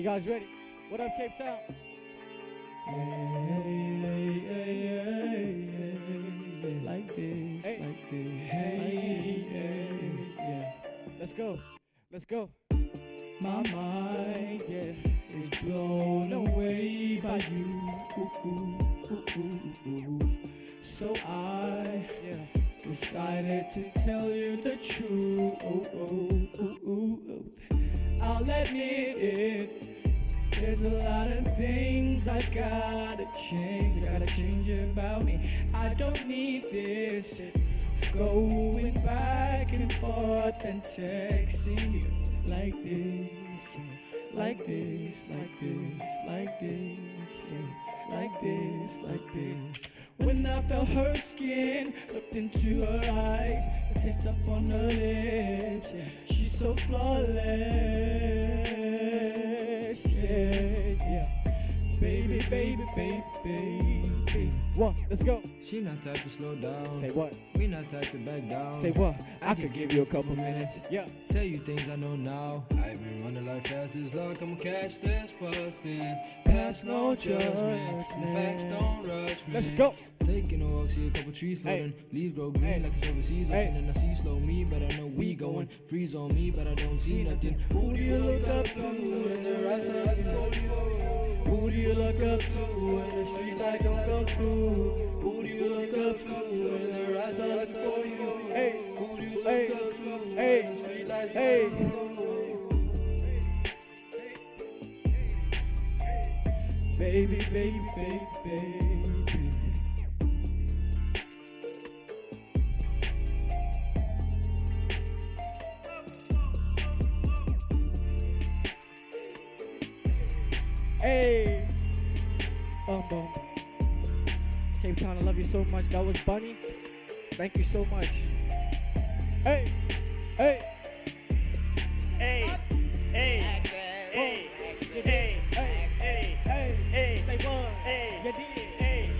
You guys ready? What up, Cape Town? Like this, Hey. like this, like this. yeah. Let's go. Let's go. My mind Yeah. is blown away by you. Ooh, ooh, ooh. So I Yeah. decided to tell you the truth. Ooh, ooh, ooh. I'll admit it. There's a lot of things I gotta change. I gotta change about me. I don't need this. Going back and forth and texting you like this, like this, like this, like this, like this, like this. When I felt her skin, looked into her eyes, the taste up on her lips. She's so flawless, yeah. Baby, baby, baby, baby. What? Let's go. She not type to slow down. Say what? We not type to back down. Say what? I could give you a couple minutes. Yeah. Tell you things I know now. I've been running life fast as luck. I'ma catch this bus then. Pass no judgment. The facts don't rush me. Let's go. Taking a walk, see a couple trees floating. Leaves grow green Hey. like it's overseas. Hey. I see slow me, but I know we going. Freeze on me, but I don't see nothing. Who do you look up to? The right side for you. Who do you look up to when the streets like don't come through? Who do you look up to when the right side for you? Hey. Who do you Hey. up to Hey. when the street lights Hey. come through? Baby, baby, baby, baby. Hey. Bum. Cape Town, I love you so much. That was Bunny. Thank you so much. Hey. Hey. Hey, hey, hey, hey, hey, hey, Hey. hey, Say what? hey, You did. hey.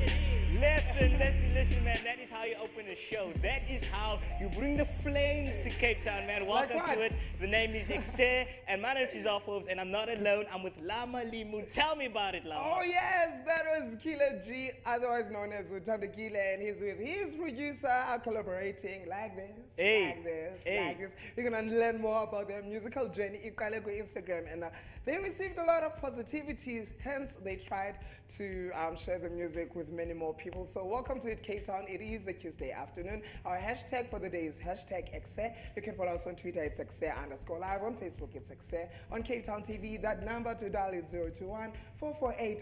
Listen, listen, listen, man. That is how you open a show. That is how you bring the flames to Cape Town, man. Welcome Like to it. The name is Ekse, and my name is Giselle Forbes, and I'm not alone. I'm with Llama Limu. Tell me about it, Llama. Oh yes, that was Kila G, otherwise known as Utanda Killer, and he's with his producer uh, collaborating like this, Hey, like this, hey. like this. You're gonna learn more about their musical journey. Ku Instagram, and uh, they received a lot of positivities. Hence, they tried to um, share the music with many more people. So welcome to it, Cape Town. It is a Tuesday afternoon. Our hashtag for the day is hashtag Ekse. You can follow us on Twitter. It's Ekse underscore live. On Facebook, it's Ekse. On Cape Town TV, that number to dial is 021 448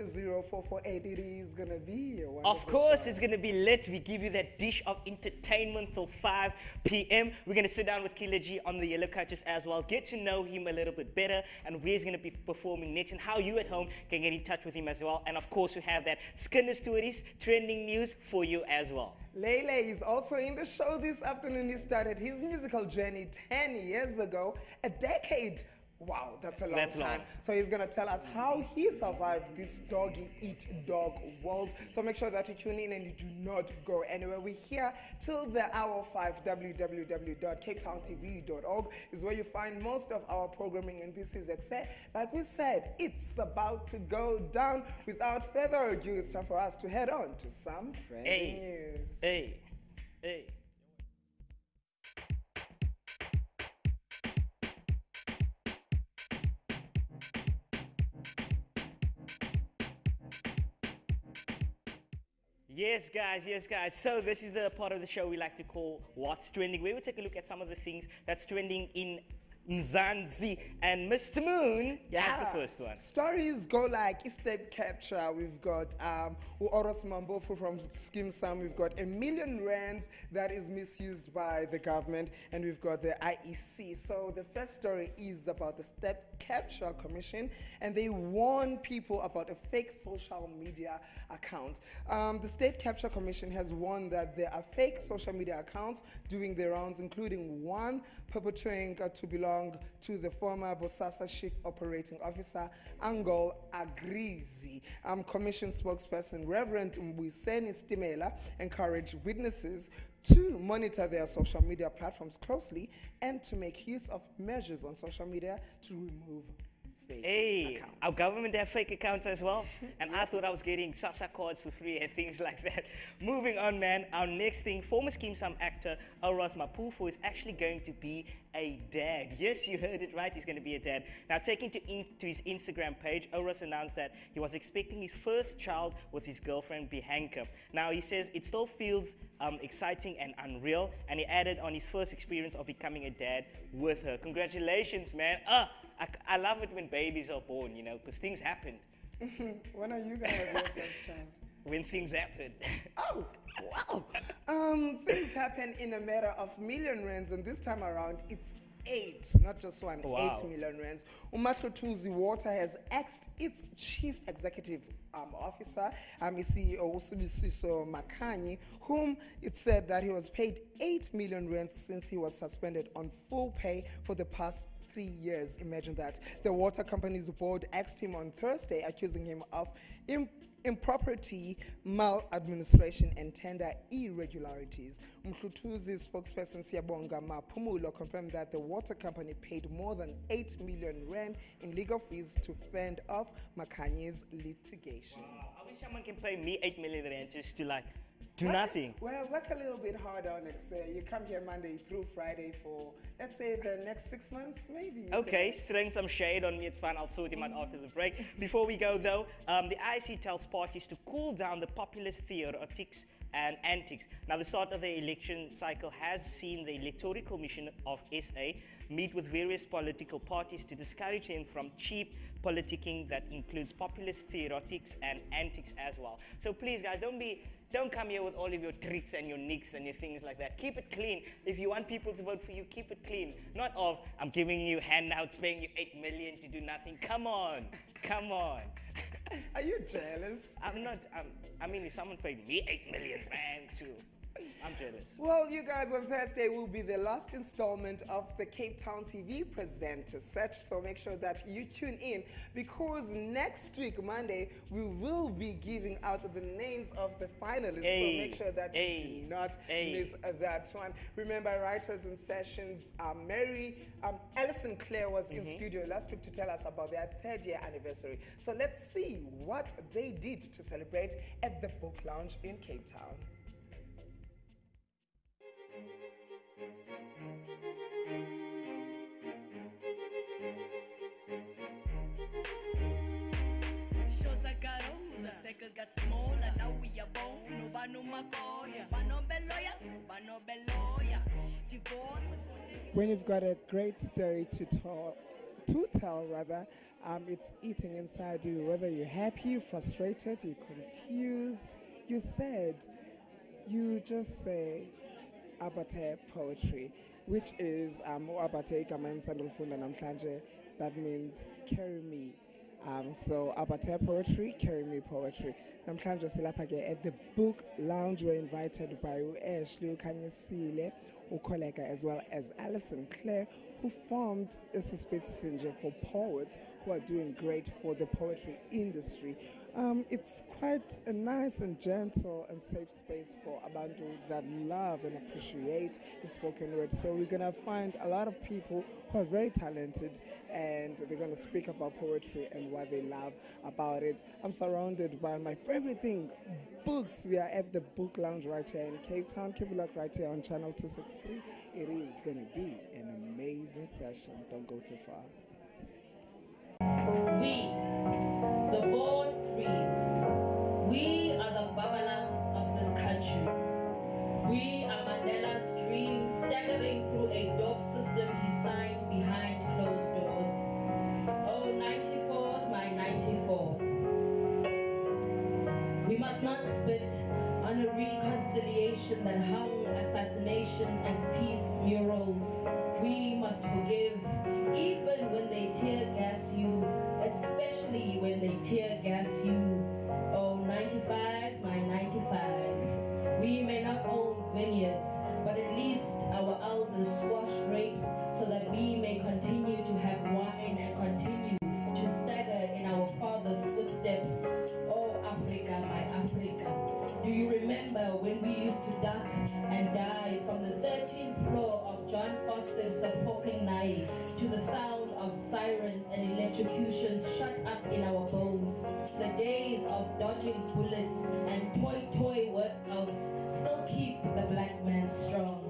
0448. It is gonna be a Of course, show. it's going to be lit. We give you that dish of entertainment till 5 p.m. We're going to sit down with Kila G on the Yellow Coaches as well, get to know him a little bit better, and where he's going to be performing next, and how you at home can get in touch with him as well. And of course, we have that Skinner Stories trending news for you as well. Lay Lay is also in the show this afternoon. He started his musical journey 10 years ago, a decade. Wow, that's a long That's time. long. So he's gonna tell us how he survived this doggy eat dog world. So make sure that you tune in and you do not go anywhere. We're here till the hour five. www.capetowntv.org is where you find most of our programming, and this is Ekse. Like we said, it's about to go down. Without further ado, it's time for us to head on to some trending Hey, news. hey, hey. Yes, guys, yes, guys. So, this is the part of the show we like to call What's Trending, where we take a look at some of the things that's trending in Mzansi. And Mr. Moon That's the first one. Stories go like state capture. We've got um, Oros Mampofu from Skeem Saam. We've got a million rands that is misused by the government, and we've got the IEC. So the first story is about the State Capture Commission, and they warn people about a fake social media account. Um, the State Capture Commission has warned that there are fake social media accounts doing their rounds, including one perpetrating uh, to belong to the former Bosasa Chief Operating Officer, Angelo Agrizzi. Um, Commission spokesperson Reverend Mbuyiselo Stemela encouraged witnesses to monitor their social media platforms closely and to make use of measures on social media to remove fake Hey, accounts. our government have fake accounts as well. And I thought I was getting SASSA cards for free and things like that. Moving on, man. Our next thing, former Skeem Saam actor Elras Mapufo is actually going to be a dad. Yes, you heard it right. He's going to be a dad. Now, taking to, in, to his Instagram page, Elras announced that he was expecting his first child with his girlfriend Bianca. Now, he says it still feels um, exciting and unreal. And he added on his first experience of becoming a dad with her. Congratulations, man. Ah, I, I love it when babies are born, you know, because things happen when are you gonna have your first child? when things happen. Oh, wow. Um, things happen in a matter of million rands, and this time around it's eight, not just one, Wow. eight million rands. Umhlathuze Water has axed its chief executive um, officer, um, CEO Usibisiso Makanyi, whom it said that he was paid 8 million rands since he was suspended on full pay for the past three years. Imagine that. The water company's board axed him on Thursday, accusing him of imp- improperty, maladministration, and tender irregularities. Mhlathuze's spokesperson Siyabonga Mapumulo confirmed that the water company paid more than 8 million rand in legal fees to fend off Makanyi's litigation. I wish someone can pay me 8 million rand just to like do nothing. Well, work a little bit harder on it. Say you come here Monday through Friday for, let's say, the next six months, maybe. Okay, throwing some shade on me, it's fine. I'll sort him out after the break. Before we go, though, um, the IEC tells parties to cool down the populist theoretics and antics. Now, the start of the election cycle has seen the Electoral Commission of SA meet with various political parties to discourage them from cheap politicking that includes populist theoretics and antics as well. So please, guys, don't be. Don't come here with all of your tricks and your nicks and your things like that. Keep it clean. If you want people to vote for you, keep it clean. Not of I'm giving you handouts, paying you eight million to do nothing. Come on, come on. Are you jealous? I'm not. I'm, I mean, if someone paid me eight million man, to, I'm jealous. Well, you guys, on Thursday will be the last installment of the Cape Town TV presenter set. So make sure that you tune in because next week, Monday, we will be giving out the names of the finalists. Hey, so make sure that hey, you do not hey. miss uh, that one. Remember, Rioters in sessions, um, Mary, um, Alison Clare was in studio last week to tell us about their third year anniversary. So let's see what they did to celebrate at the Book Lounge in Cape Town. When you've got a great story to tell, to tell rather, um, it's eating inside you. Whether you're happy, frustrated, you're confused, you're sad, you just say abate poetry, which is um, abate igama engisandulifunda namhlanje. That means carry me. Um, so Abate Poetry, Carry Me Poetry. Namhlanje silapha ke at the Book Lounge. We're invited by Ashley Ukanyesile, uKolega, as well as Alison Clare, who formed a space for poets who are doing great for the poetry industry. Um, it's quite a nice and gentle and safe space for abantu that love and appreciate the spoken word. So we're gonna find a lot of people who are very talented and they're gonna speak about poetry and what they love about it. I'm surrounded by my favorite thing, books. We are at the Book Lounge right here in Cape Town. Locked right here on Channel 263. It is gonna be an amazing session. Don't go too far. We, the born we are the Babalas of this country. We are Mandela's dreams staggering through a dope system he signed behind closed doors. Oh, 94s, my 94s. We must not spit on a reconciliation that hung assassinations as peace murals. We must forgive even when they tear gas you, especially when they tear gas you. Of dodging bullets and toy toy workouts still keep the black man strong.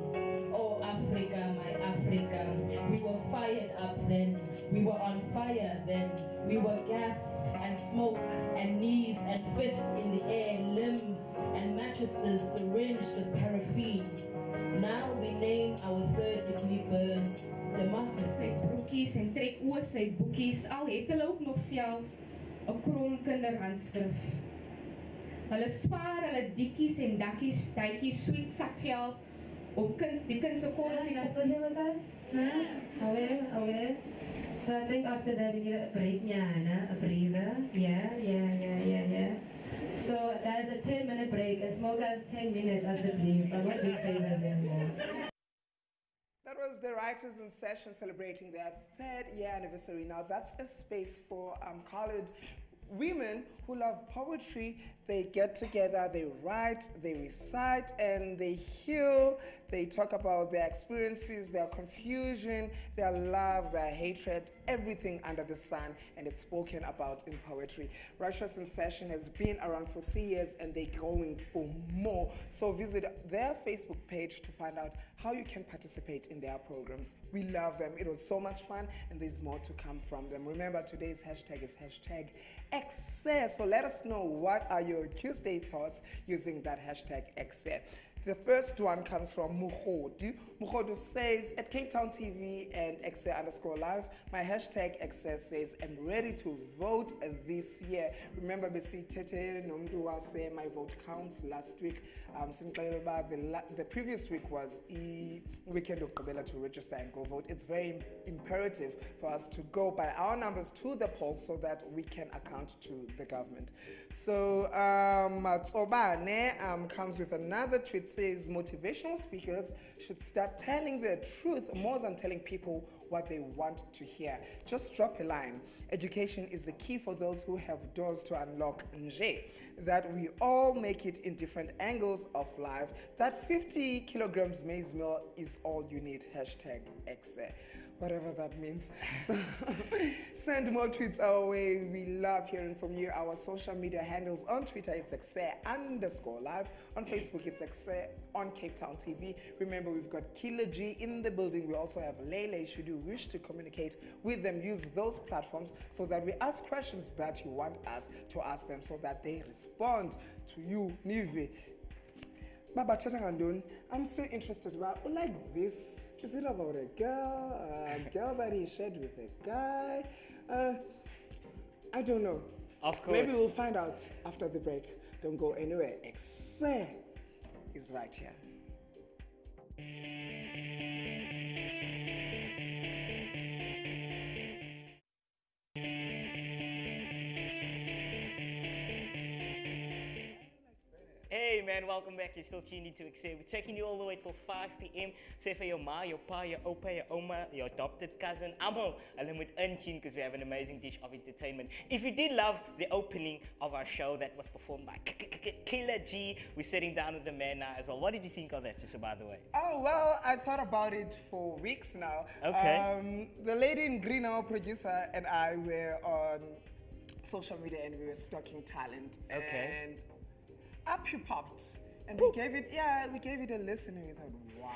Oh Africa, my Africa, we were fired up then, we were on fire then, we were gas and smoke and knees and fists in the air, limbs and mattresses syringed with paraffin. Now we name our third degree burns democracy. sy broekies en trek oor sy boekies al het hulle ook nog selfs 'n krom kinderhandskrif. Hulle spaar hulle dikkies en dakkies, tydjies, sweet sakgeld om kind die kind se still here with us? Aware, aware. So I think after that we need a break, yeah, a breather. Yeah, yeah, yeah, yeah, yeah. So there's a 10 minute break and smoke as 10 minutes as a leave. I'm not doing favors anymore. That was the Rioters in Session celebrating their third year anniversary. Now, that's a space for um, college women who love poetry. They get together, they write, they recite, and they heal. They talk about their experiences, their confusion, their love, their hatred, everything under the sun, and it's spoken about in poetry. In Session has been around for three years and they're going for more. So visit their Facebook page to find out how you can participate in their programs. We love them. It was so much fun, and there's more to come from them. Remember, today's hashtag is hashtag Ekse. So let us know what are your Tuesday thoughts using that hashtag Ekse. The first one comes from Muhodu. Muhodu says, at Cape Town TV and Ekse underscore live, my hashtag Ekse says, I'm ready to vote this year. Remember, Besi Tete Nomdu say my vote counts last week. Um, the, the previous week was e weekend of Kabela to register and go vote. It's very imperative for us to go by our numbers to the polls so that we can account to the government. So, um, Tsobane um, comes with another tweet says motivational speakers should start telling the truth more than telling people what they want to hear. Just drop a line. Education is the key for those who have doors to unlock nje. That we all make it in different angles of life. That 50 kilograms maize meal is all you need. Hashtag Ekse whatever that means. So send more tweets our way. We love hearing from you. Our social media handles on Twitter, it's Ekse underscore live. On Facebook, it's Ekse on Cape Town TV. Remember, we've got Kila G in the building. We also have Lay Lay. Should you wish to communicate with them, use those platforms so that we ask questions that you want us to ask them so that they respond to you. Nive. Baba I'm still interested. About, like this is it about a girl, a girl that he shared with a guy? Uh, I don't know. Of course. Maybe we'll find out after the break. Don't go anywhere. Ekse is right here. Welcome back. You're still tuned into Ekse. We're taking you all the way till 5 p.m. Say for your ma, your pa, your opa, your oma, your adopted cousin, Amo, along with Unchin because we have an amazing dish of entertainment. If you did love the opening of our show that was performed by Kila G, we're sitting down with the man now as well. What did you think of that, just by the way? Oh, well, I thought about it for weeks now. Okay. Um, the lady in green, our producer, and I were on social media and we were stalking talent. Okay. And up you popped. And we gave it, yeah, we gave it a listen and we thought, wow.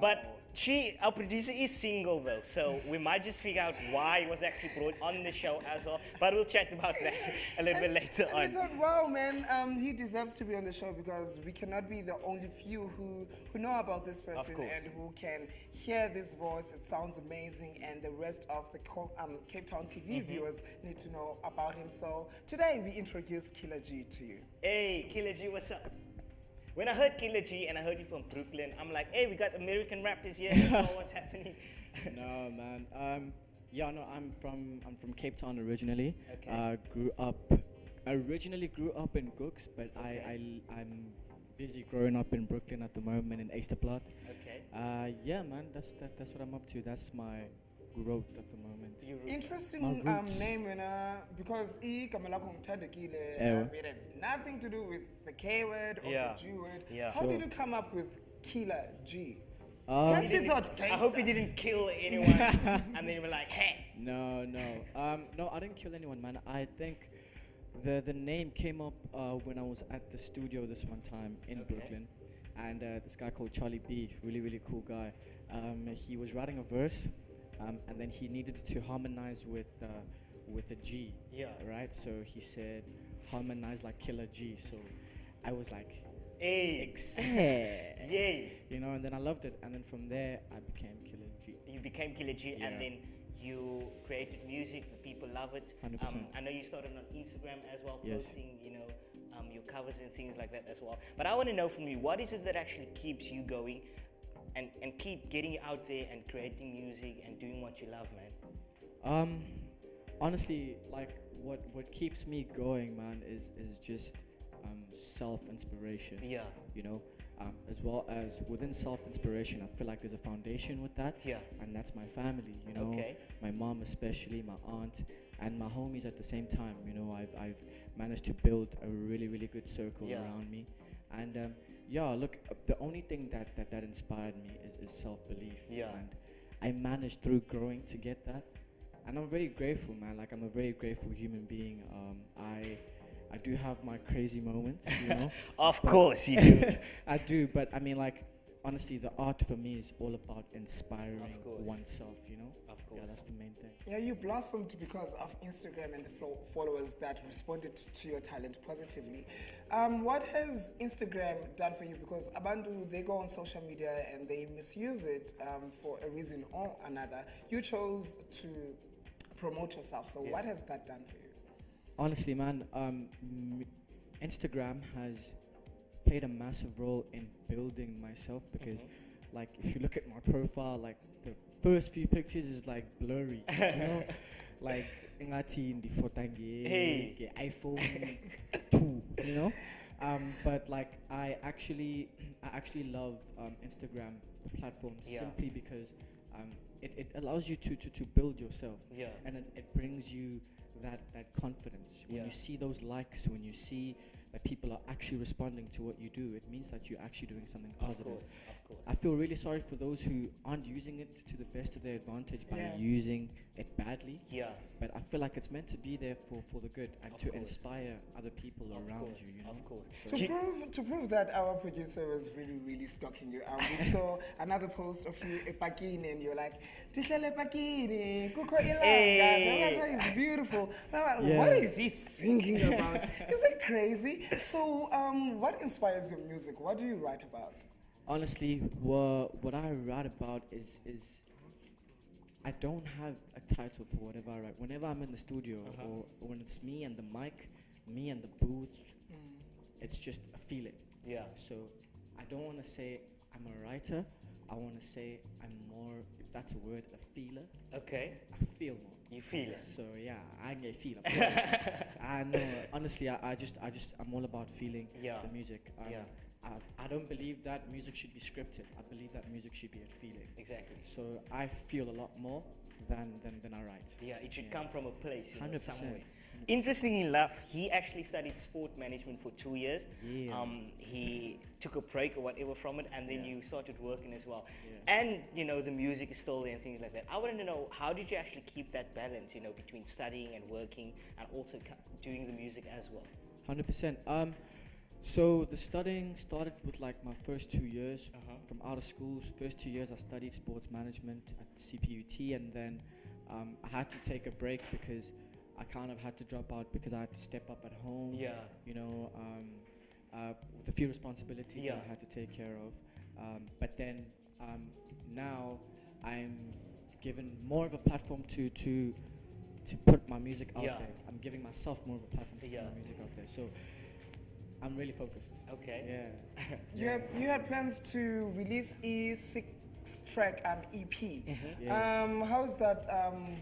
But she, our producer, is single though, so we might just figure out why he was actually brought on the show as well. But we'll chat about that a little bit later And we on. thought, wow, man, um, he deserves to be on the show because we cannot be the only few who, who know about this person and who can hear this voice. It sounds amazing, and the rest of the um, Cape Town TV Mm-hmm. viewers need to know about him. So today we introduce Kila G to you. Hey, Kila G, what's up? When I heard Kila G and I heard you from Brooklyn, I'm like, hey, we got American rappers here. Know what's happening. no man. Um, yeah, no, I'm from I'm from Cape Town originally. Okay. Uh, grew up originally grew up in Gooks, but I, I I'm busy growing up in Brooklyn at the moment in Ysterplaat. okay. Uh, yeah, man, that's that, that's what I'm up to. That's my growth at the moment. Interesting um, name, you know, because igama lakho ngithandekile, Ewe. um, it has nothing to do with the K word or Yeah. the G word. Yeah. How Sure. did you come up with Kila G? Um, Fancy thought I hope you didn't kill anyone. and then you were like, hey. No, no, um, no. I didn't kill anyone, man. I think the the name came up uh, when I was at the studio this one time in Okay. Brooklyn, and uh, this guy called Charlie B, really really cool guy. Um, he was writing a verse, um, and then he needed to harmonize with uh, with a G. Yeah. Right. So he said harmonize like Kila G. So I was like, Hey. Excited. Yay. you know, and then I loved it, and then from there I became Kila G. You became Kila G, Yeah. and then you created music. The people love it. 100%. Um, I know you started on Instagram as well, Yes. posting, you know, um, your covers and things like that as well. But I want to know from you, what is it that actually keeps you going, and and keep getting out there and creating music and doing what you love, man? Um, honestly, like what what keeps me going, man, is is just um, self inspiration. Yeah. You know, um, as well as within self inspiration, I feel like there's a foundation with that. Yeah. And that's my family. You know, Okay. my mom especially, my aunt, and my homies at the same time. You know, I've I've managed to build a really really good circle Yeah. around me, and um, yeah, look, uh, the only thing that that, that inspired me is, is self belief. Yeah. And I managed through growing to get that, and I'm very grateful, man. Like I'm a very grateful human being. Um, I I do have my crazy moments, you know. Of course you do. I do, but I mean, like honestly, the art for me is all about inspiring oneself. You know. Of Yeah, course. that's the main thing. Yeah, you blossomed because of Instagram and the flo- followers that responded to your talent positively. Um, what has Instagram done for you? Because Abandu, they go on social media and they misuse it um, for a reason or another. You chose to promote yourself. So, Yeah. what has that done for you? Honestly, man, um, Instagram has played a massive role in building myself because, Mm-hmm. like, if you look at my profile, like the first few pictures is like blurry, you know, like ngati ndifotange Hey. ke iPhone two, you know. Um, but like, I actually, I actually love um, Instagram, platform, Yeah. simply because um, it, it allows you to, to, to build yourself Yeah. and it, it brings you that that confidence when Yeah. you see those likes when you see that people are actually responding to what you do it means that you're actually doing something Of positive course. Of course. i feel really sorry for those who aren't using it to the best of their advantage by Yeah. using it badly Yeah. but i feel like it's meant to be there for for the good and Of to course. inspire other people Of around course, you you know of course. So- To Gee- prove, to prove that our producer was really, really stalking you, um, we saw another post of you a epakini and you're like, Tihlele epakini, kukho ilanga, the Hey. weather beautiful. I'm like, Yeah. What is he singing about? is it crazy? So, um, what inspires your music? What do you write about? honestly what what i write about is is i don't have a title for whatever i write whenever i'm in the studio Uh-huh. or when it's me and the mic me and the booth it's just a feeling Yeah. so i don't want to say i'm a writer i want to say i'm more if that's a word a feeler Okay. i feel more You feel it. so yeah i get feel i know honestly I, I just i just i'm all about feeling Yeah. the music um, Yeah. I, don't believe that music should be scripted i believe that music should be a feeling Exactly. so i feel a lot more than than, than i write Yeah, it should Yeah. come from a place, you know, 100%. somewhere. Interestingly enough, he actually studied sport management for two years. Yeah. Um, he took a break or whatever from it, and then Yeah. you started working as well. Yeah. And you know, the music is still there and things like that. I want to know how did you actually keep that balance, you know, between studying and working, and also doing the music as well. 100% um so the studying started with like my first two years Uh-huh. from out of school. first two years i studied sports management at cput and then um, i had to take a break because i kind of had to drop out because i had to step up at home Yeah. you know um, uh, with a few responsibilities that i had to take care of um, but then um, now i'm given more of a platform to to to put my music out Yeah. there i'm giving myself more of a platform to Yeah. put my music out there so i'm really focused Okay. yeah You, have, you had plans to release a six track um, EP. Mm-hmm. Yes. Um, how's that um,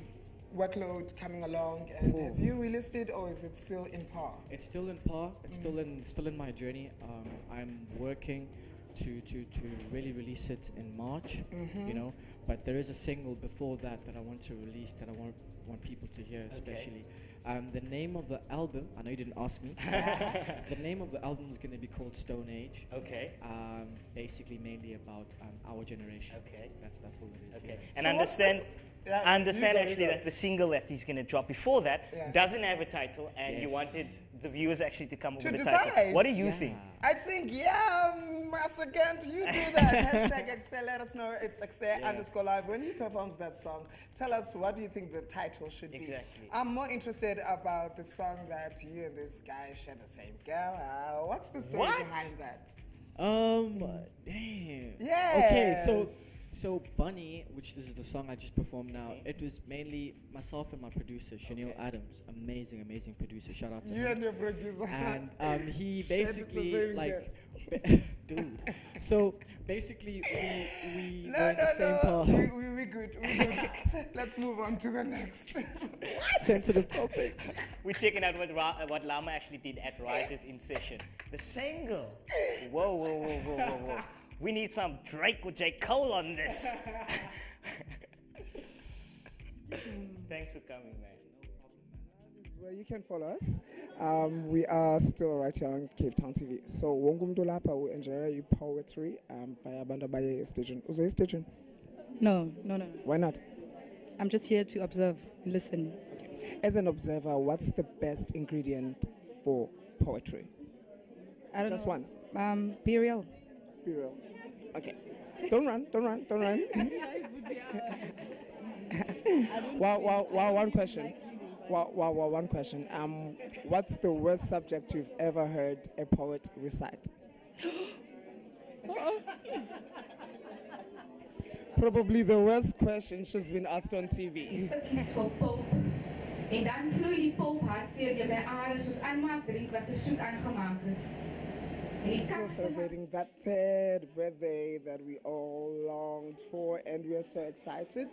workload coming along? And have you released it or is it still in par? It's still in par. It's still in still in my journey. Um, I'm working to, to, to really release it in March. You know, but there is a single before that that I want to release that I want want people to hear, especially. Um, the name of the album. I know you didn't ask me, the name of the album is going to be called Stone Age. Okay. Um, basically, mainly about um, our generation. Okay. That's that's all it is. Okay. yeah. And So what's understand. This- I understand go, actually that the single that he's gonna drop before that Yeah. doesn't have a title, and you wanted the viewers actually to come up To with the title. What do you think? I think, yeah, um, Master Kent, you do that. Hashtag Ekse, let us know. It's Ekse Yeah. underscore live. When he performs that song, tell us what do you think the title should be. Exactly. I'm more interested about the song that you and this guy share the same girl. Uh, what's the story What? behind that? Um, damn. Yeah. Okay, so so Bunny, which this is the song I just performed now, it was mainly myself and my producer Chanel Adams, amazing, amazing producer. Shout out to You him. and your producer. and um, he basically like, dude. So basically, we we No, were in no, the same no. path. We, we, we good. We good. Let's move on to the next. Sensitive topic. We're checking out what, Ra- what Llama actually did at Rioters in Session. The single. Whoa, whoa, whoa, whoa, whoa, whoa. We need some Drake with J. Cole on this. Thanks for coming, man. Where you can follow us. Um, we are still right here on Cape Town TV. So wonke lapha will enjoy your poetry um, by abantu abaye estation. Uze estation? No, no, no, no. Why not? I'm just here to observe and listen. As an observer, what's the best ingredient for poetry? I don't Just know. one. Um, be real. Be real. Okay. Don't run, don't run, don't run. wow, wow, wow, one question. Wow, wow, wow, one question. Um, what's the worst subject you've ever heard a poet recite? Probably the worst question she's been asked on TV. Stukkies vol poop. En dan vloei die poop hartseer deur my are soos aanmaakdrink wat te soet aangemaak is. Still celebrating that third birthday that we all longed for, and we are so excited.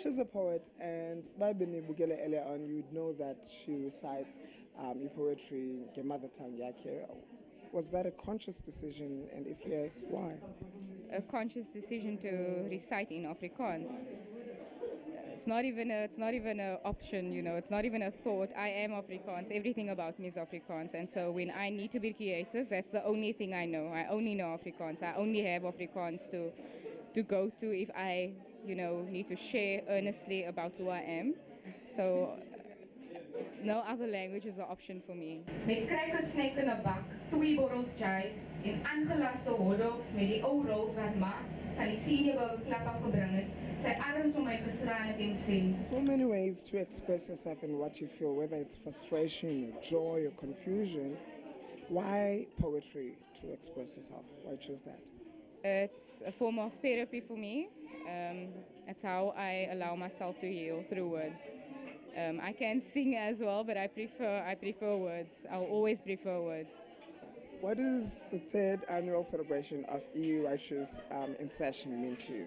She's a poet, and by Beni Bugele earlier on, you'd know that she recites um, poetry in mother tongue yake. Was that a conscious decision, and if yes, why? a conscious decision to recite in Afrikaans. It's not even a, it's not even an option, you know. It's not even a thought. I am Afrikaans. Everything about me is Afrikaans, and so when I need to be creative, that's the only thing I know. I only know Afrikaans. I only have Afrikaans to to go to if I, you know, need to share earnestly about who I am. So. No other language is an option for me. met bak, twee borrels en aangelaste met die rolls wat maak van die senior wou 'n klap afgebring het. Sy arms om my geslaan het en sê: So many ways to express yourself and what you feel, whether it's frustration, or joy, or confusion. Why poetry to express yourself? Why choose that? It's a form of therapy for me. Um, it's how I allow myself to heal through words. Um, I can sing as well, but I prefer I prefer words. I'll always prefer words. What does the third annual celebration of EU Righteous um, in session mean to you?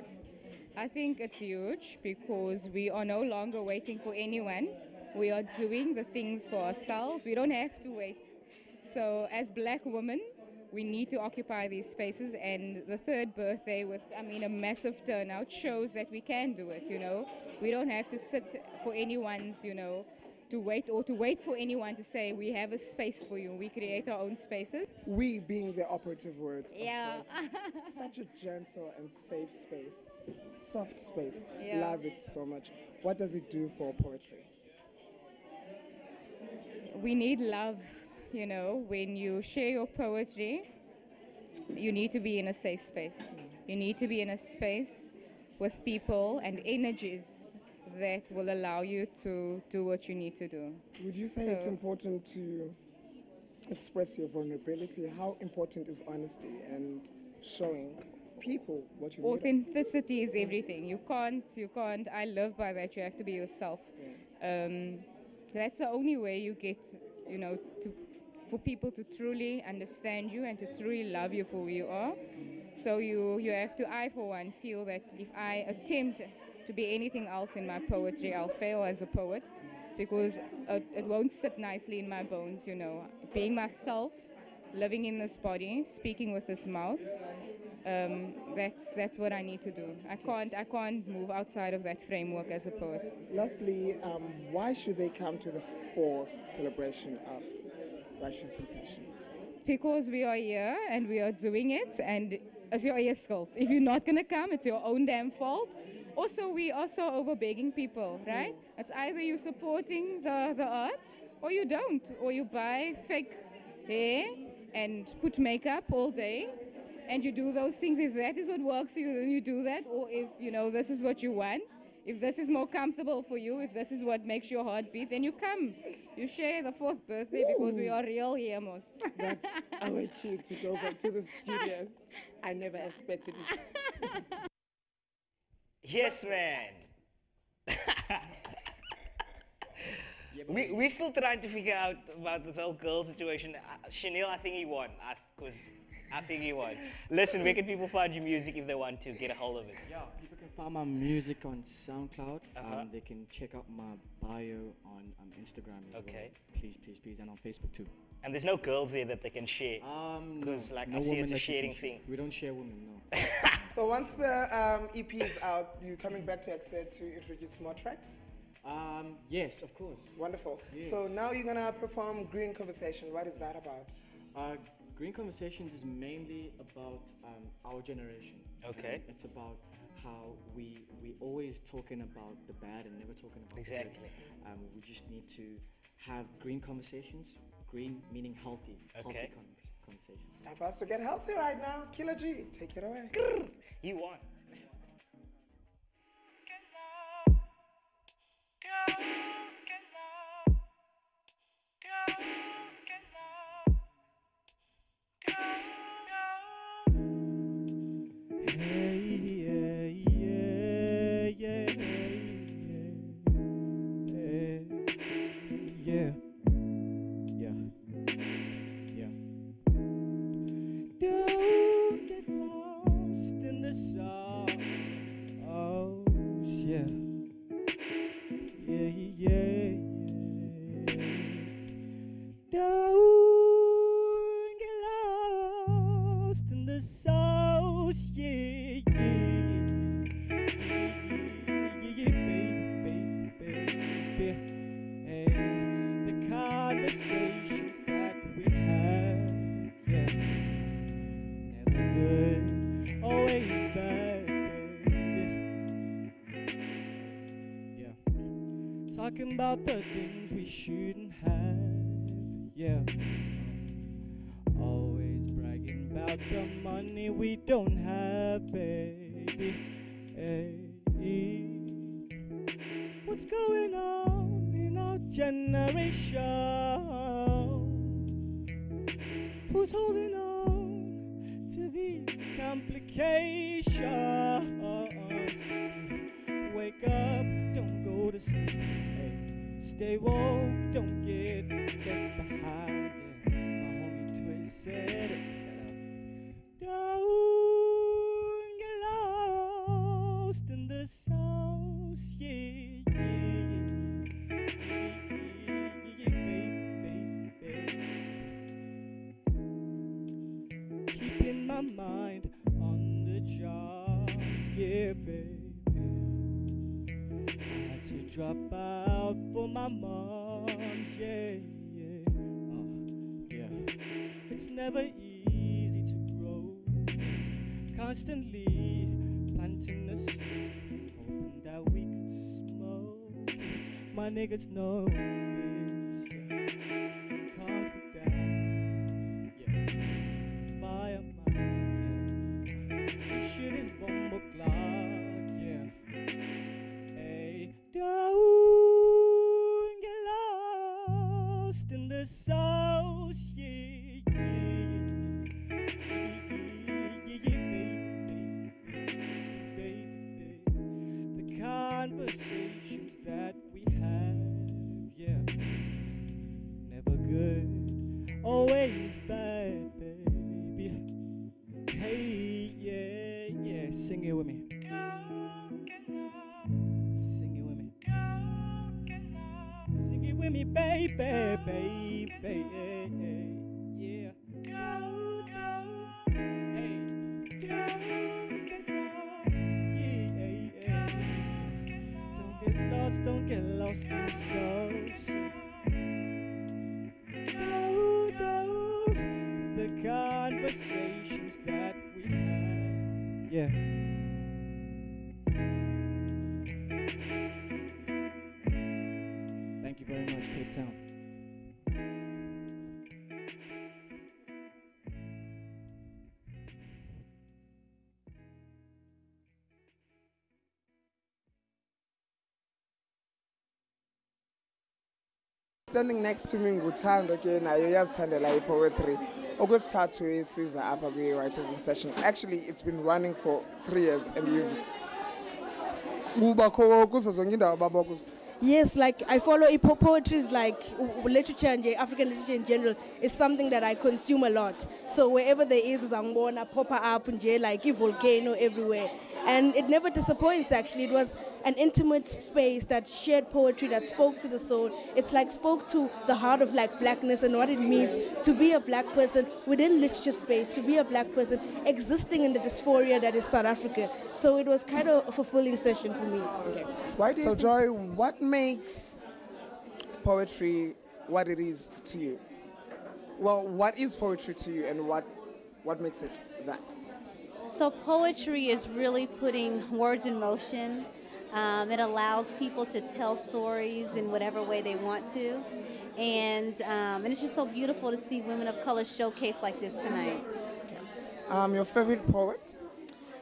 I think it's huge because we are no longer waiting for anyone. We are doing the things for ourselves. We don't have to wait. So, as black women, we need to occupy these spaces. And the third birthday, with I mean a massive turnout, shows that we can do it. You know, we don't have to sit for anyone's, you know, to wait or to wait for anyone to say we have a space for you. We create our own spaces. We being the operative word. Yeah. Such a gentle and safe space, soft space. Yeah. Love it so much. What does it do for poetry? we need love, you know, when you share your poetry, you need to be in a safe space. You need to be in a space with people and energies that will allow you to do what you need to do. Would you say it's important to express your vulnerability? How important is honesty and showing people what you? Authenticity is everything. You can't, you can't, I live by that. You have to be yourself. Um, that's the only way you get, you know, to, for people to truly understand you and to truly love you for who you are. So you, you have to, I for one, feel that if I attempt to be anything else in my poetry, I'll fail as a poet because it, it won't sit nicely in my bones, you know. Being myself, living in this body, speaking with this mouth, um, that's that's what I need to do. I can't I can't move outside of that framework as a poet. Lastly, um, why should they come to the fourth celebration of Rioters in Session? Because we are here and we are doing it, and as your eie skuld. If you're not gonna come, it's your own damn fault. Also, we also over begging people, right? It's either you supporting the, the arts or you don't, or you buy fake hair and put makeup all day, and you do those things. If that is what works for you, then you do that. Or if you know this is what you want, if this is more comfortable for you, if this is what makes your heart beat, then you come. You share the fourth birthday because we are real Yemos. That's our cue to go back to the studio. I never expected it. Yes, man. we we still trying to figure out about this whole girl situation. Uh, Chanel, I think he won. I was, I think he won. Listen, where can people find your music if they want to get a hold of it? Yeah, people can find my music on SoundCloud. Uh-huh. Um, they can check out my bio on um, Instagram Okay. well. Please, please, please, and on Facebook too. And there's no girls there that they can share. Um, because like no I see woman it's a that you can sharing sh- thing. We don't share women, no. So once the um, EP is out, you're coming back to Accept to introduce more tracks? Um, yes, of course. Wonderful. So Yes. now you're gonna perform Green Conversation. What is that about? Uh, Green Conversations is mainly about um, our generation. Okay. It's about how we we always talking about the bad and never talking about the good. Exactly. Um, we just need to have green conversations. Green meaning healthy. Healthy Okay. con- conversations. It's time for us to get healthy right now. Kila G, take it away. You won. Yeah, yeah, yeah, yeah, yeah, yeah, about the things we shouldn't have, yeah. Always bragging about the money we don't have, baby. Hey. What's going on in our generation? Who's holding on to these complications? Stay woke, don't to drop out for my mom. yeah, yeah. Oh, yeah. It's never easy to grow. Constantly planting the seed, hoping that we could smoke. My niggas know That's Cape Town. standing next to me nguthando ke nayo yazithandela i-poetry okwesithathu isiza apha kwi-Rioters in Session. Actually it's been running for three years and you've Yes, like I follow hip hop poetry is like literature and African literature in general is something that I consume a lot. So wherever there is uzangibona pop up like a volcano everywhere. And it never disappoints actually. It was an intimate space that shared poetry that spoke to the soul. It's like spoke to the heart of like blackness and what it means to be a black person within literature space, to be a black person existing in the dysphoria that is South Africa. So it was kind of a fulfilling session for me. Why do so, Joy, what makes poetry what it is to you? Well, what is poetry to you, and what what makes it that? So poetry is really putting words in motion. Um, it allows people to tell stories in whatever way they want to, and um, and it's just so beautiful to see women of color showcased like this tonight. Um, your favorite poet?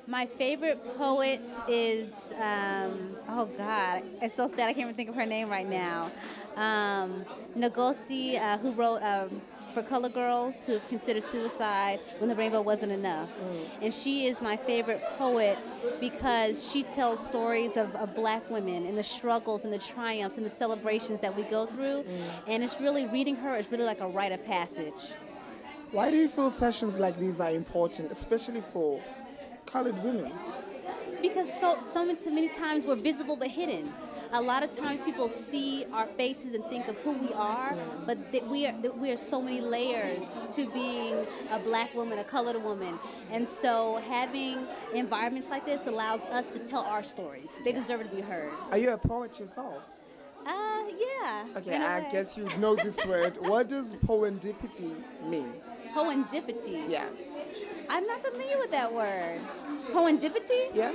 My favorite poet is, um, oh God, it's so sad I can't even think of her name right now. Um, uh, who wrote um, for Color Girls, who have considered suicide when the rainbow wasn't enough. Mm. And she is my favorite poet because she tells stories of, of black women and the struggles and the triumphs and the celebrations that we go through. Mm. And it's really, reading her is really like a rite of passage. Why do you feel sessions like these are important, especially for colored women? Because so so many, many times we're visible but hidden. A lot of times people see our faces and think of who we are, but that we are that we are so many layers to being a black woman, a colored woman, and so having environments like this allows us to tell our stories. They deserve to be heard. Are you a poet yourself? Uh, yeah. Okay, in a I way. guess you know this word. What does poendipity mean? Poendipity. Yeah. I'm not familiar with that word. Poendipity? Yeah.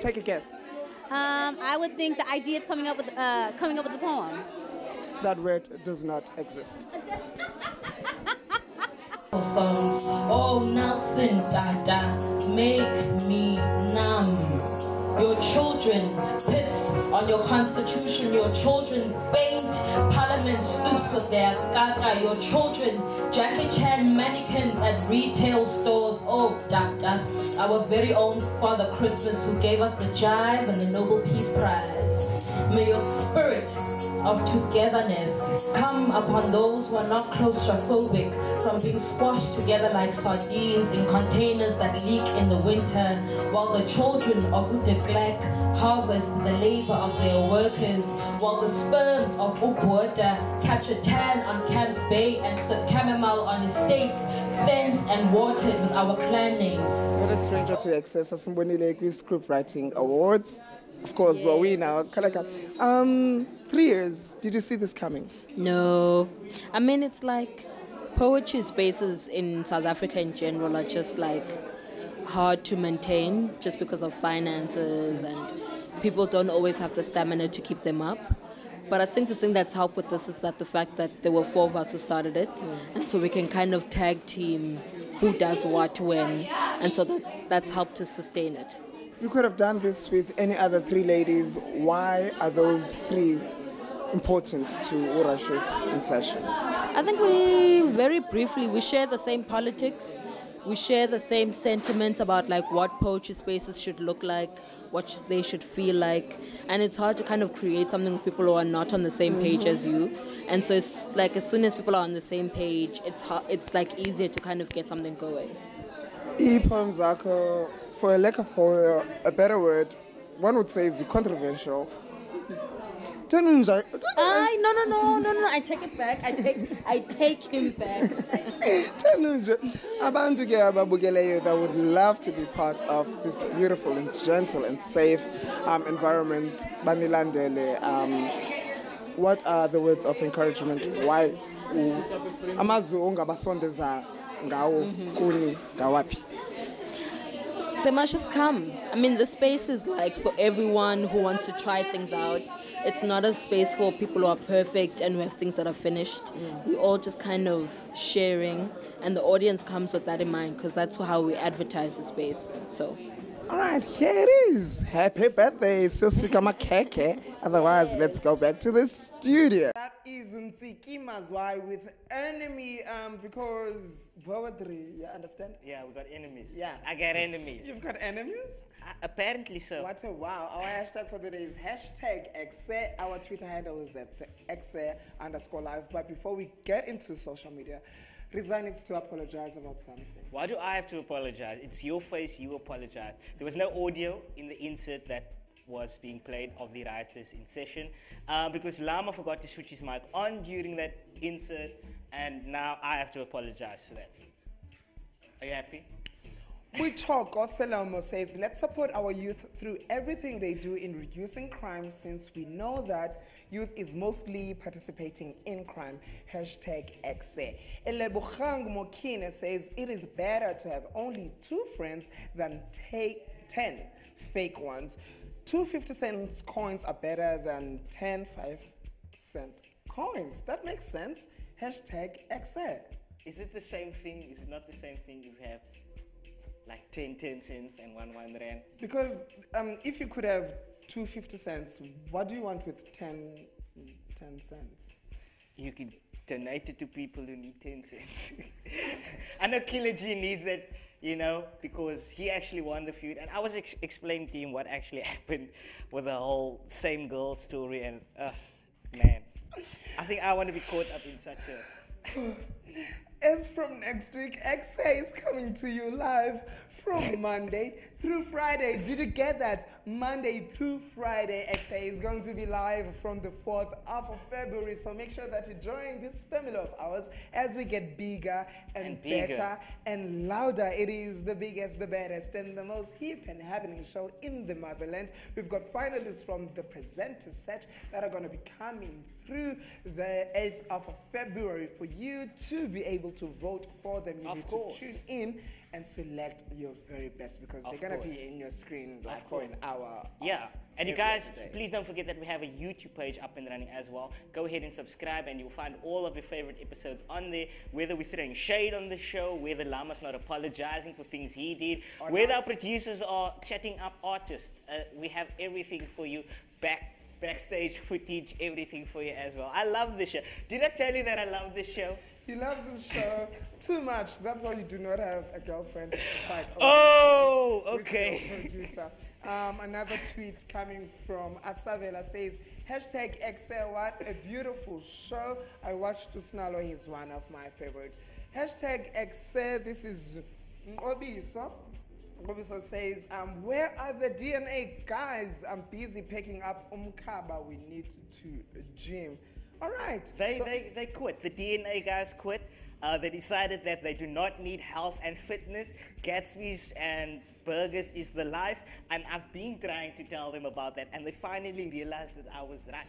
Take a guess. Um, I would think the idea of coming up with uh, coming up with a poem. That word does not exist. songs. Oh, Nelson Dada, make me numb. Your children piss on your constitution. Your children paint parliament suits with their gaga. Your children Jackie Chan mannequins at retail stores. Oh, Dada, our very own Father Christmas who gave us the jive and the Nobel Peace Prize. May your spirit of togetherness come upon those who are not claustrophobic from being squashed together like sardines in containers that leak in the winter, while the children of Uteglek harvest the labor of their workers, while the sperms of Ubwoda catch a tan on Camps Bay and sip chamomile on estates, fenced and watered with our clan names. What a stranger to access asimbonile kwi-script writing awards. Of course, well, we now. Kaleka. Um, three years. Did you see this coming? No. I mean, it's like poetry spaces in South Africa in general are just like hard to maintain just because of finances and people don't always have the stamina to keep them up. But I think the thing that's helped with this is that the fact that there were four of us who started it, and so we can kind of tag team who does what when, and so that's that's helped to sustain it. You could have done this with any other three ladies. Why are those three important to Urash's in session? I think we very briefly we share the same politics. We share the same sentiments about like what poetry spaces should look like, what sh- they should feel like, and it's hard to kind of create something with people who are not on the same page as you. And so it's like as soon as people are on the same page, it's hard, it's like easier to kind of get something going. Zako, for a lack of for a better word, one would say is controversial. I no no no no no I take it back. I take I take him back. Abantu ke ababukeleyo that would love to be part of this beautiful and gentle and safe um, environment banilandele um, what are the words of encouragement why amazwi ongabasondeza ngawo kuni ngawaphi They must just come. I mean, the space is like for everyone who wants to try things out. It's not a space for people who are perfect and who have things that are finished. We're all just kind of sharing, and the audience comes with that in mind because that's how we advertise the space. So, All right, here it is. Happy birthday, Sosika Makeke. Otherwise, let's go back to the studio. That is Ntsiki Mazwai with enemy um, because poetry, you understand? Yeah, we got enemies. Yeah. I got enemies. You've got enemies? Uh, apparently so. What a wow. Our hashtag for the day is hashtag Ekse. Our Twitter handle is at Ekse underscore live. But before we get into social media, Rizan needs to apologize about something. Why do I have to apologize? It's your face, you apologize. There was no audio in the insert that was being played of the Rioters in Session uh, because Llama forgot to switch his mic on during that insert, and now I have to apologize for that. Are you happy? Buchoko Selomo says, let's support our youth through everything they do in reducing crime since we know that youth is mostly participating in crime. Hashtag Ekse. Elebukhang Mokine says, it is better to have only two friends than take 10 fake ones. Two 50 cent coins are better than 10 5 cent coins. That makes sense. Hashtag Ekse. Is it the same thing? Is it not the same thing you have like 10 10 cents and 1 1 rand? Because um, if you could have two fifty cents, what do you want with 10, 10 cents? You can donate it to people who need 10 cents. I know Kila G needs that, you know, because he actually won the feud. And I was ex- explaining to him what actually happened with the whole same girl story. And, uh, man, I think I want to be caught up in such a. As from next week, Ekse is coming to you live from Monday through Friday. Did you get that? Monday through Friday, Ekse is going to be live from the 4th of February. So make sure that you join this family of ours as we get bigger and, And bigger. better and louder. It is the biggest, the baddest, and the most hip and happening show in the motherland. We've got finalists from the presenter set that are going to be coming through the 8th of February for you to be able to vote for them. You Of need course. to tune in and select your very best because Of they're going to course. be in your screen like for an hour. Yeah, and you guys, day. please don't forget that we have a YouTube page up and running as well. Go ahead and subscribe, and you'll find all of your favorite episodes on there. Whether we're throwing shade on the show, whether Llama's not apologizing for things he did, Or whether our producers are chatting up artists, uh, we have everything for you back. Backstage footage, everything for you as well. I love this show. Did I tell you that I love this show? You love this show too much. That's why you do not have a girlfriend to fight Oh, okay. producer. Um, another tweet coming from Asavela says, hashtag Ekse, what a beautiful show. I watched Tusnalo, he's one of my favorites. Hashtag Ekse, this is Ngobiso. Ngobiso says, um, where are the DNA guys? I'm busy picking up Umkaba. We need to gym. All right. They, so- they, they quit. The DNA guys quit. Uh, they decided that they do not need health and fitness. Gatsby's and burgers is the life. And I've been trying to tell them about that. And they finally realized that I was right.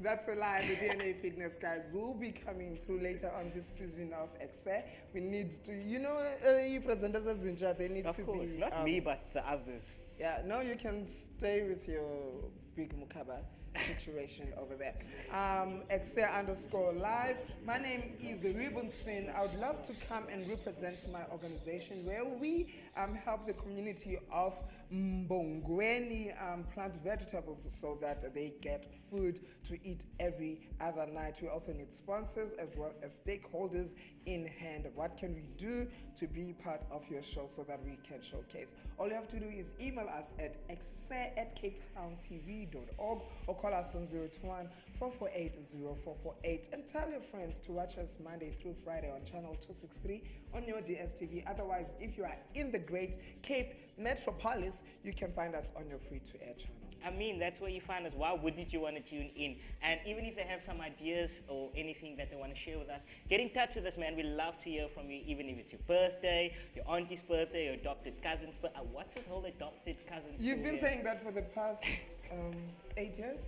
That's a lie. The DNA fitness guys will be coming through later on this season of Ekse. We need to, you know, uh, you presenters as Zinja, they need Of to course, be. not um, me, but the others. Yeah, no, you can stay with your big Mukaba situation over there. Um, Ekse underscore live. My name is Ribbonson. I would love to come and represent my organization where we um, help the community of Mbongweni um, plant vegetables so that they get food to eat every other night. We also need sponsors as well as stakeholders in hand. What can we do to be part of your show so that we can showcase? All you have to do is email us at excel at capetowntv.org or call us on 021 448 0448 and tell your friends to watch us Monday through Friday on channel 263 on your DSTV. Otherwise, if you are in the great Cape Metropolis, you can find us on your free to air channel. I mean, that's where you find us. Why wouldn't you want to tune in? And even if they have some ideas or anything that they want to share with us, get in touch with us, man. We love to hear from you, even if it's your birthday, your auntie's birthday, your adopted cousin's birthday. What's this whole adopted cousin You've been saying that for the past um, eight years.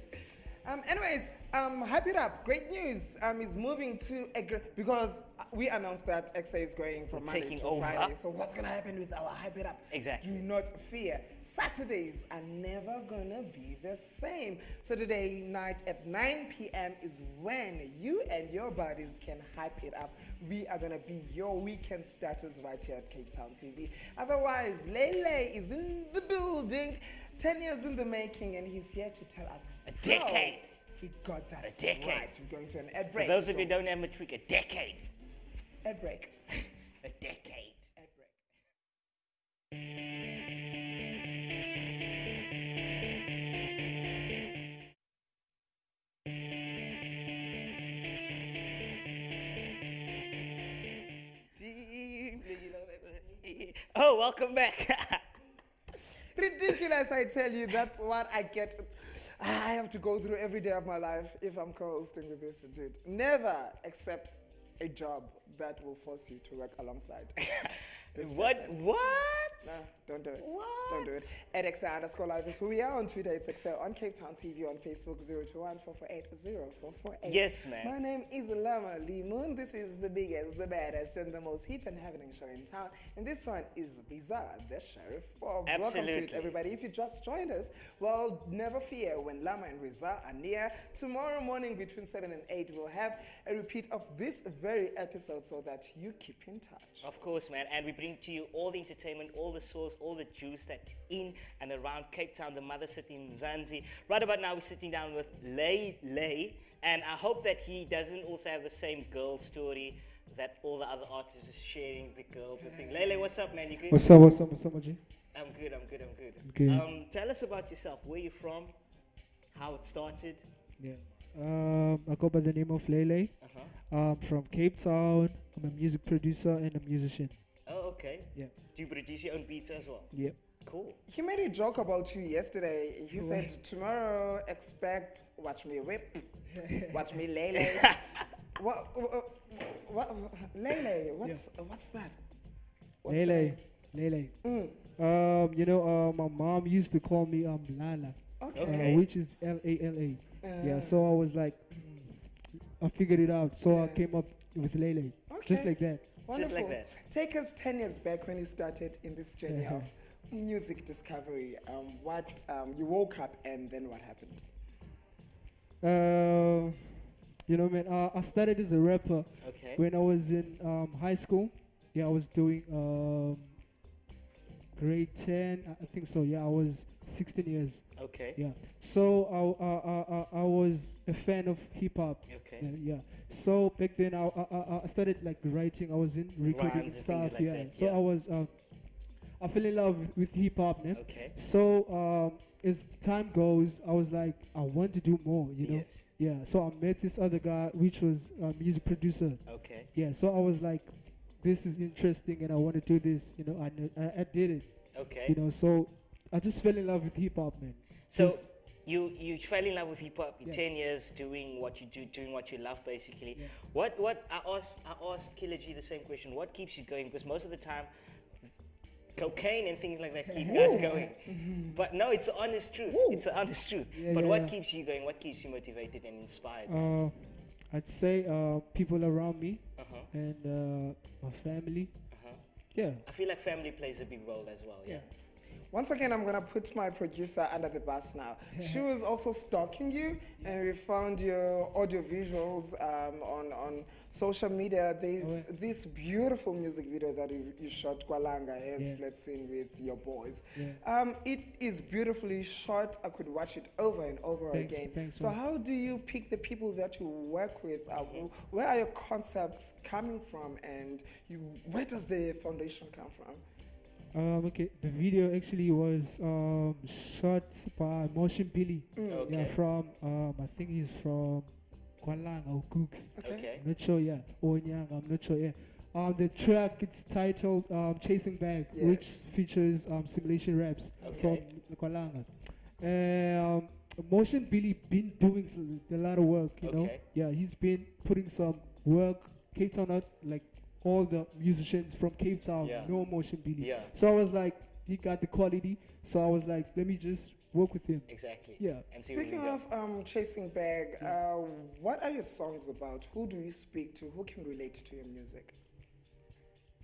Um, anyways, um, hype it up. Great news. Um, is moving to a because we announced that Ekse is going from We're Monday to over. Friday. So what's gonna happen with our hype it up? Exactly. Do not fear. Saturdays are never gonna be the same. Saturday night at 9 p.m. is when you and your buddies can hype it up. We are gonna be your weekend starters right here at Cape Town TV. Otherwise, Lay Lay is in the building, 10 years in the making, and he's here to tell us A decade. he got that A decade. right. We're going to an ad For break. those of you So- who don't have matric, a decade. ad break. A decade. Oh, welcome back. Ridiculous, I tell you. That's what I get. I have to go through every day of my life if I'm co-hosting with this dude. Never accept a job that will force you to work alongside. this What? person. What? Nah, don't do it. What? Don't do it. At Ekse underscore live is who we are on Twitter. It's Ekse on Cape Town TV on Facebook 021 448 Yes, man. My name is Llama Lee Moon. This is the biggest, the baddest, and the most hip and happening show in town. And this one is Rezah, the Sheriff Forbes. Welcome to it, everybody. If you just joined us, well, never fear when Llama and Rezah are near. Tomorrow morning between 7 and 8, we'll have a repeat of this very episode so that you keep in touch. Of course, man. And we bring to you all the entertainment, all the source, all the juice that's in and around Cape Town, the mother city in Zanzi. Right about now, we're sitting down with Lay Lay. And I hope that he doesn't also have the same girl story that all the other artists is sharing, the girls and thing. Lay Lay, what's up, man? You good? What's up, what's up, what's up, G? I'm good, I'm good, I'm good. Good. Um, tell us about yourself. Where you from? How it started? Yeah. Um, I go by the name of Lay Lay. Uh-huh. I'm from Cape Town. I'm a music producer and a musician. Oh, okay. Yeah. Do you produce your own beats as well? Yep. Cool. He made a joke about you yesterday. He What? said, Tomorrow, expect, watch me whip, watch me Lay Lay. what, what, what, Lay Lay, what's, what's that? What's Lay Lay. Lele. Mm. Um, you know, uh, my mom used to call me um Lala, Okay. uh, which is L A L A. Yeah. Uh. So I was like, I figured it out. So I came up with Lay Lay, just like that. Wonderful. Take us 10 years back when you started in this journey of music discovery. Um, what um, you woke up and then what happened? Uh, you know, man, uh, I started as a rapper Okay. when I was in um, high school. Yeah, I was doing um, grade 10, I- think so. Yeah, I was 16 years. Okay. Yeah. So I, I, I, I- was a fan of hip hop. Okay. Yeah, yeah. So back then I, I, I- started like writing. I was in recording Rhymes and and stuff. like yeah. that, So yeah. I was uh, I fell in love with, with hip hop, man. Okay. So um, as time goes, I was like, I want to do more, you know. Yes. Yeah. So I met this other guy, which was a music producer. Okay. Yeah. So I was like, this is interesting, and I want to do this. You know, I I, I did it. Okay. You know, so I just fell in love with hip hop, man. So Just- you you fell in love with hip hop. Yeah. Ten years doing what you do, doing what you love, basically. What what I asked I asked Kila G the same question. What keeps you going? Because most of the time, cocaine and things like that keep guys going. But no, it's the honest truth. It's the honest truth. Yeah, but yeah, what yeah. keeps you going? What keeps you motivated and inspired? Uh, I'd say uh, people around me Uh-huh. and uh, my family. Uh-huh. Yeah. I feel like family plays a big role as well. Yeah. Once again, I'm gonna put my producer under the bus now. she was also stalking you, and we found your audio visuals um, on on social media. There's Oh, this beautiful music video that you, you shot Kwalanga as Yeah. flat scene with your boys. Yeah. Um, it is beautifully shot. I could watch it over and over Thanks- again. thanks, so man. how do you pick the people that you work with? Uh, where are your concepts coming from, and you, where does the foundation come from? Um, okay, the video actually was um, shot by Motion Billy. Mm. Yeah, from um, I think he's from Kuala or Cooks. Okay. Okay. I'm not sure. Yeah, Onyang. I'm not sure. Yeah. Um, the track it's titled um, "Chasing Back," Yes. which features um, simulation raps Okay. from Kuala. Um, Motion Billy been doing a lot of work. You know. Yeah, he's been putting some work. Cape Town, out, like all the musicians from Cape Town Yeah. know Motion Billy. Yeah. So I was like, he got the quality. So I was like, let me just work with him. Exactly. Yeah. And see Speaking of um, chasing bag, uh, what are your songs about? Who do you speak to? Who can relate to your music?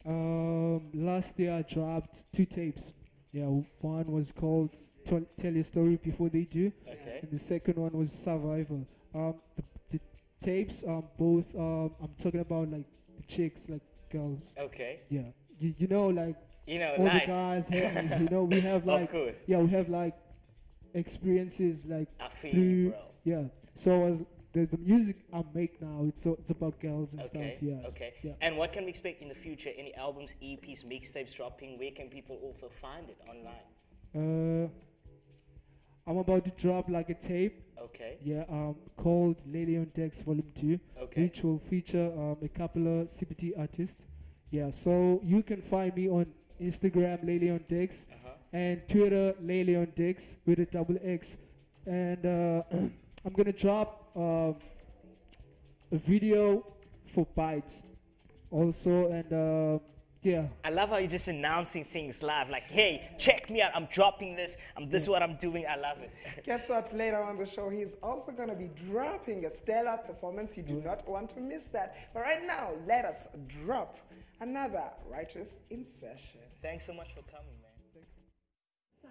Um, last year I dropped two tapes. Yeah, one was called Tell, Tell Your Story Before They Do, Okay. and the second one was Survival. Um, the, the tapes, um, both, um, I'm talking about like the chicks, like girls. Okay. Yeah, you, you know, like You know, all life. the guys, have, you know, we have like, yeah, we have like experiences like I feel through, you, bro. yeah. So uh, the the music I make now, it's so it's about girls and Okay. stuff. Yes. Okay. Yeah. And what can we expect in the future? Any albums, EPs, mixtapes dropping? Where can people also find it online? Uh, I'm about to drop like a tape. Okay. Yeah, um, called Lady on Decks Volume Two, Okay. which will feature um, a couple of CPT artists. Yeah, so you can find me on Instagram, Lady on Decks, Uh-huh. and Twitter, Lady on Decks with a double X. And uh, I'm gonna drop um, a video for Bites also, and uh, yeah. I love how you're just announcing things live. Like, hey, check me out. I'm dropping this. I'm this is what I'm doing. I love it. Guess what? Later on the show, he's also going to be dropping a stellar performance. You do mm. not want to miss that. But right now, let us drop another Righteous insertion. Thanks so much for coming, man.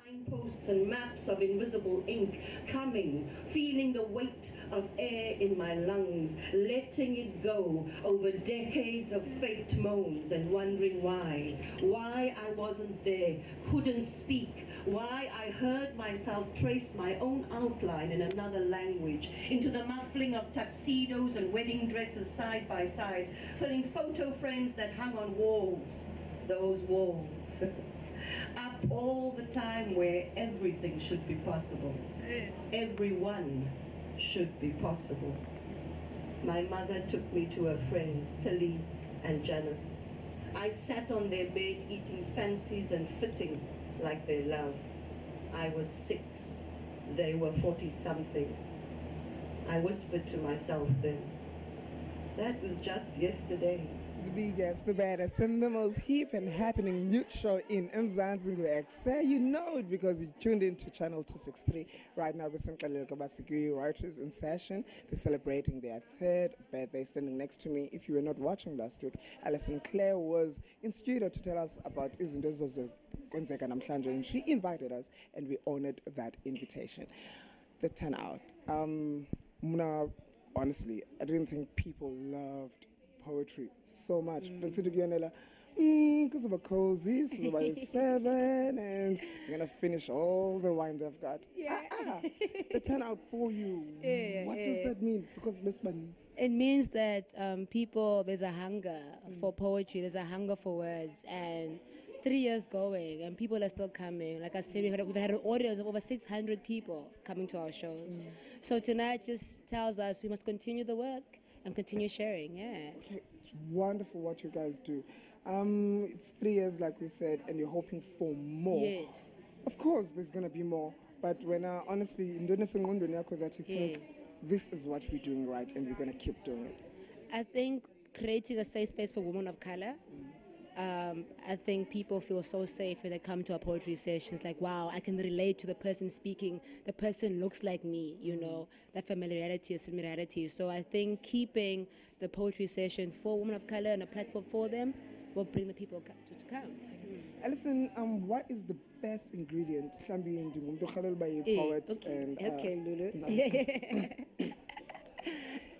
Signposts and maps of invisible ink coming, feeling the weight of air in my lungs, letting it go over decades of faked moans and wondering why. Why I wasn't there, couldn't speak, why I heard myself trace my own outline in another language into the muffling of tuxedos and wedding dresses side by side, filling photo frames that hung on walls. Those walls. up all the time where everything should be possible. Eh. Everyone should be possible. My mother took me to her friends, Tilly and Janice. I sat on their bed eating fancies and fitting like they love. I was six. They were 40 something. I whispered to myself then, that was just yesterday. The biggest, the baddest, and the most hip and happening youth show in Mzansi Say you know it because you tuned into Channel 263 right now. With Sinkalil Kabasiki Rioters in Session. They're celebrating their third birthday. Standing next to me, if you were not watching last week, Alison Clare was in studio to tell us about izinto ezizokwenzeka namhlanje, and she invited us, and we honored that invitation. The turnout. Um, honestly, I didn't think people loved poetry so much. But sithi kuyonela mm, kuzoba cozy, sizoba seven, and we're gonna finish all the wine they've got. Yeah. Ah, ah, the turnout for you. Yeah, what yeah. does that mean? Because Miss Bunny. It means that um, people, there's a hunger for poetry, there's a hunger for words, and three years going, and people are still coming. Like I said, we've had, we've had an audience of over 600 people coming to our shows. So tonight just tells us we must continue the work and continue sharing. Yeah. Okay, it's wonderful what you guys do. Um, it's three years, like we said, and you're hoping for more. Yes. Of course, there's gonna be more. But when uh, honestly, in that you think this is what we're doing right, and we're gonna keep doing it. I think creating a safe space for women of color. Um, I think people feel so safe when they come to our poetry sessions. Like, wow, I can relate to the person speaking. The person looks like me. You know, that familiarity or similarity. So I think keeping the poetry sessions for women of color and a platform for them will bring the people to, to come. Alison, um, what is the best ingredient? Mhlambi ndingumntu orhalela uba Eh, yi-poet okay, and uh, okay, Lulu.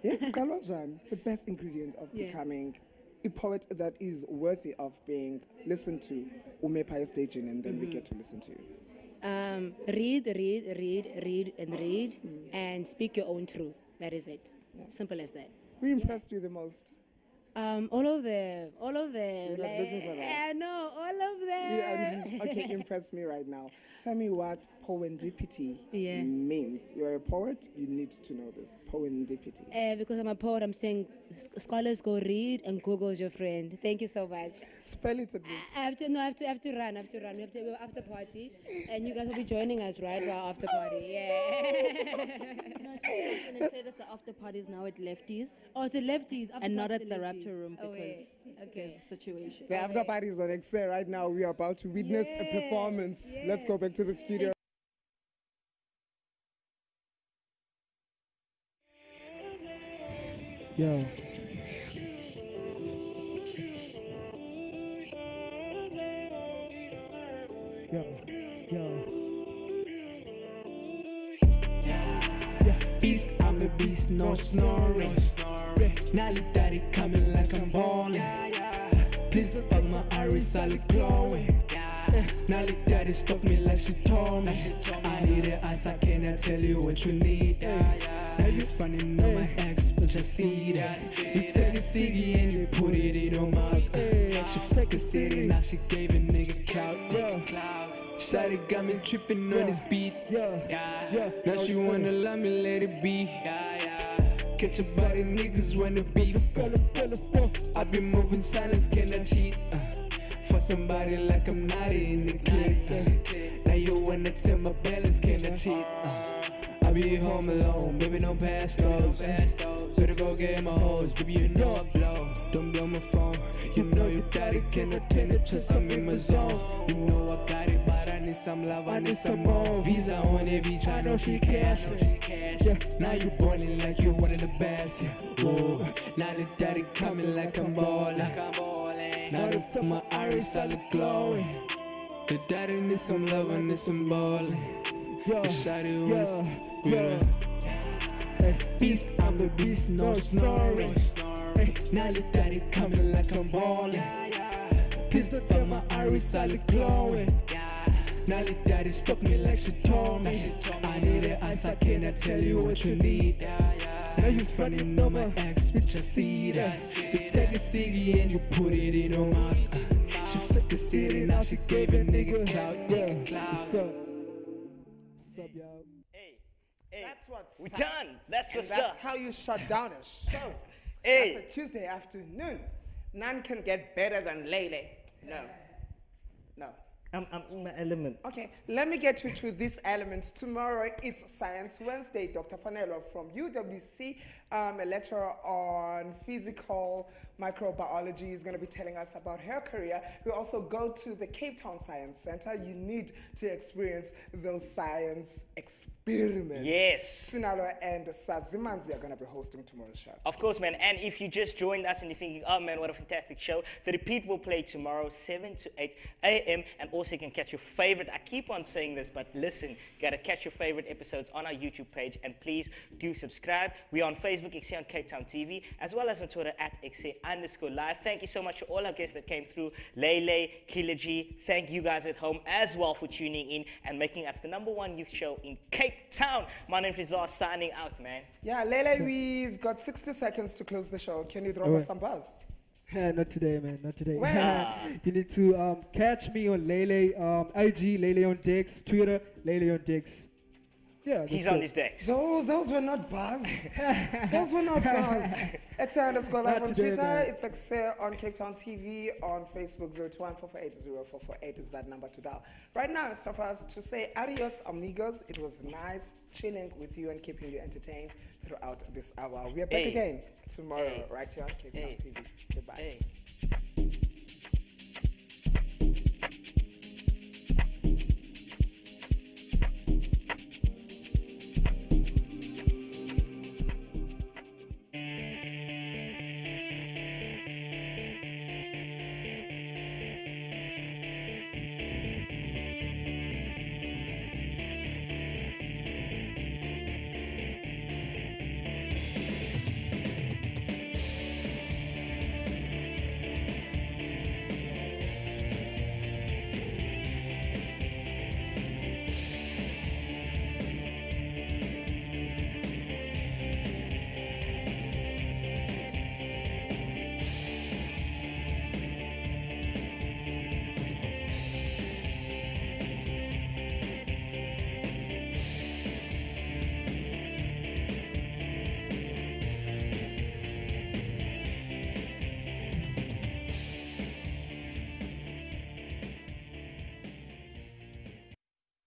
yeah, the best ingredient of Yeah. becoming a poet that is worthy of being listened to, umepa staging, and then we Mhm. get to listen to you. Um, read, read, read, read, and read, and speak your own truth. That is it. Simple as that. Who impressed you the most? Um, all of them, all of them. You're not like- looking for that. I know, all of them. Yeah, okay, impress me right now. Tell me what poendipity Yeah. means. You're a poet, you need to know this. Poendipity. Uh, because I'm a poet, I'm saying scholars go read and Google's your friend. Thank you so much. Spell it at least. I have to no, I have to, I have to run. I have to run. We have to have after party, and you guys will be joining us right for our after party. Yeah. I was gonna say that the after party is now at Lefties. Oh, it's at Lefties. after and not at the Lefties. Raptor Room Oh, because wait. there's a situation. The after party is on Ekse right now. We are about to witness a performance. Let's go back to the studio. Yo. I'm a beast, no snoring. Now look daddy coming like I'm balling. Please don't fuck my iris, I look glowing. Now look daddy stop me like she told me. I need it ice, I cannot tell you what you need. Now you finding on my ex, but I see that. You take a ciggy and you put it in her mouth. She fake a city, now she gave a nigga clout. Shawty got me tripping on this beat. Yeah, yeah. Now she wanna love me, let it be. Yeah. Catch a body, niggas wanna beef. I be moving silence, can I cheat? Uh, for somebody like I'm not in the clique. Uh, now you wanna tell my balance, can I cheat? Uh, I be home alone, baby, don't pass those. Better go get my hoes, baby, you know I blow. Don't blow my phone, you know your daddy can attend it, just I'm in my zone. You know I got it, I need some love, I need some more. Visa on the beach, I know she cash. Yeah. Now you ballin' like you one of the best, yeah. Whoa. Now the daddy coming like I'm ballin'. Now the my iris, I look glowing. The daddy need some love, I need some ballin'. Yeah, The shawty yeah, wanna- yeah. Beast, I'm a beast, no snoring. Hey, now look daddy coming like I'm ballin'. Please don't tell my iris, I look glowing. Now look daddy stop me like she told me. I need it ice, I cannot tell you what you need. Now you frontin' on my ex, bitch, I see that. You take a ciggy and you put it in her mouth. Uh, she flipped the city, now she gave a nigga clout, nigga clout. What's up, y'all? Hey, hey. That's what's We up. done. That's And what's that's up. how you shut down a show. Hey. That's a Tuesday afternoon. None can get better than Lay Lay. No. I'm, I'm in my element. Okay, let me get you to this element. Tomorrow it's Science Wednesday. Dr. Fanello from UWC, um, a lecturer on physical microbiology, is going to be telling us about her career. We also go to the Cape Town Science Center. You need to experience those science experiments. Yes. Sinalo and Sazimanzi are going to be hosting tomorrow's show. Of course, man. And if you just joined us and you're thinking, oh man, what a fantastic show, the repeat will play tomorrow, 7 to 8 a.m. And also you can catch your favorite, I keep on saying this, but listen, you gotta catch your favorite episodes on our YouTube page. And please do subscribe. We're on Facebook, Ekse on Cape Town TV, as well as on Twitter at Ekse underscore live. Thank you so much to all our guests that came through. Lele, Kila G, thank you guys at home as well for tuning in and making us the number one youth show in Cape Town. My name is Rizal, signing out, man. Yeah, Lay Lay, we've got 60 seconds to close the show. Can you drop Alright. us some buzz? Yeah, not today, man. Not today. When? you need to um, catch me on Lay Lay, um, IG, Lay Lay on Dix, Twitter, Lay Lay on Dix. Yeah, He's on it. his decks. No, those were not buzz. those were not buzz. Ekse underscore live on Twitter. man. It's Ekse on Cape Town TV. On Facebook, 02144804448 is that number to dial. Right now, it's time for us to say adios, amigos. It was nice chilling with you and keeping you entertained throughout this hour. We are back Hey. again tomorrow, Hey. right here on Cape Town Hey. TV. Goodbye. Hey.